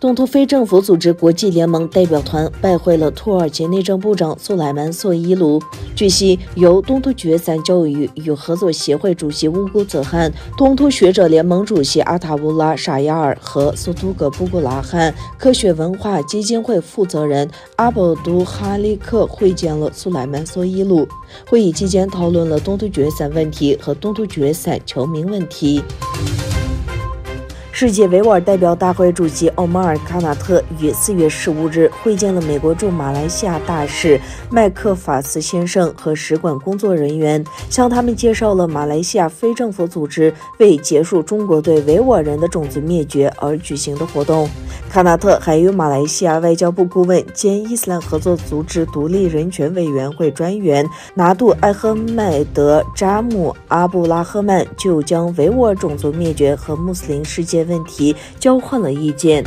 东突非政府组织国际联盟代表团拜会了土耳其内政部长苏莱曼·索伊鲁。据悉，由东突厥三教育与合作协会主席乌古泽汗、东突学者联盟主席阿塔乌拉·沙亚尔和苏图格布古拉汉科学文化基金会负责人阿卜杜哈利克会见了苏莱曼·索伊鲁。会议期间讨论了东突厥三问题和东突厥三侨民问题。世界维吾尔代表大会主席奥马尔·卡纳特于四月十五日会见了美国驻马来西亚大使麦克法斯先生和使馆工作人员，向他们介绍了马来西亚非政府组织为结束中国对维吾尔人的种族灭绝而举行的活动。卡纳特还与马来西亚外交部顾问兼伊斯兰合作组织独立人权委员会专员拿杜·艾赫迈德·扎姆·阿布拉赫曼就将维吾尔种族灭绝和穆斯林世界。问题交换了意见。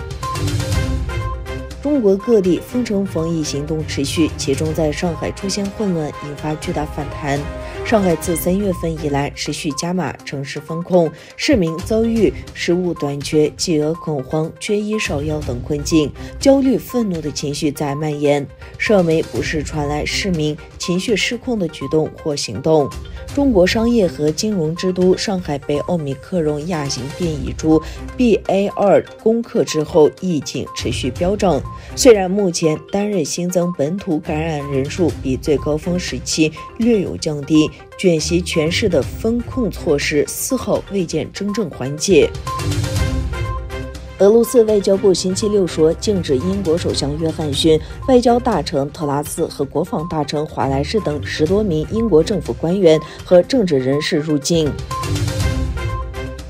中国各地封城防疫行动持续，其中在上海出现混乱，引发巨大反弹。上海自三月份以来持续加码城市封控，市民遭遇食物短缺、饥饿恐慌、缺医少药等困境，焦虑、愤怒的情绪在蔓延。社媒不时传来市民情绪失控的举动或行动。中国商业和金融之都上海被奥密克戎亚型变异株 BA.2 攻克之后，疫情持续飙涨。虽然目前单日新增本土感染人数比最高峰时期略有降低，卷席全市的风控措施丝毫未见真正缓解。俄罗斯外交部星期六说，禁止英国首相约翰逊、外交大臣特拉斯和国防大臣华莱士等十多名英国政府官员和政治人士入境。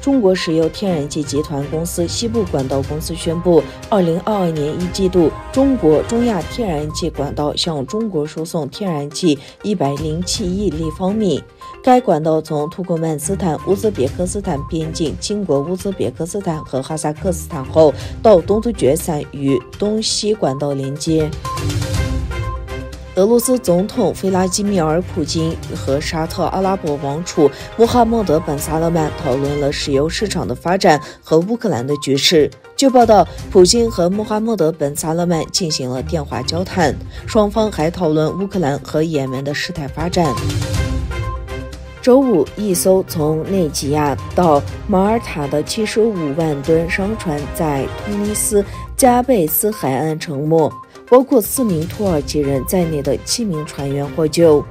中国石油天然气集团公司西部管道公司宣布，二零二二年一季度，中国中亚天然气管道向中国输送天然气一百零七亿立方米。该管道从土库曼斯坦乌兹别克斯坦边境经过乌兹别克斯坦和哈萨克斯坦后，到东突厥山与东西管道连接。俄罗斯总统弗拉基米尔·普京和沙特阿拉伯王储穆罕默德·本·萨勒曼讨论了石油市场的发展和乌克兰的局势。据报道，普京和穆罕默德·本·萨勒曼进行了电话交谈，双方还讨论乌克兰和也门的事态发展。周五，一艘从内吉亚到马耳他的75万吨商船在突尼斯加贝斯海岸沉没。包括四名土耳其人在内的七名船员获救。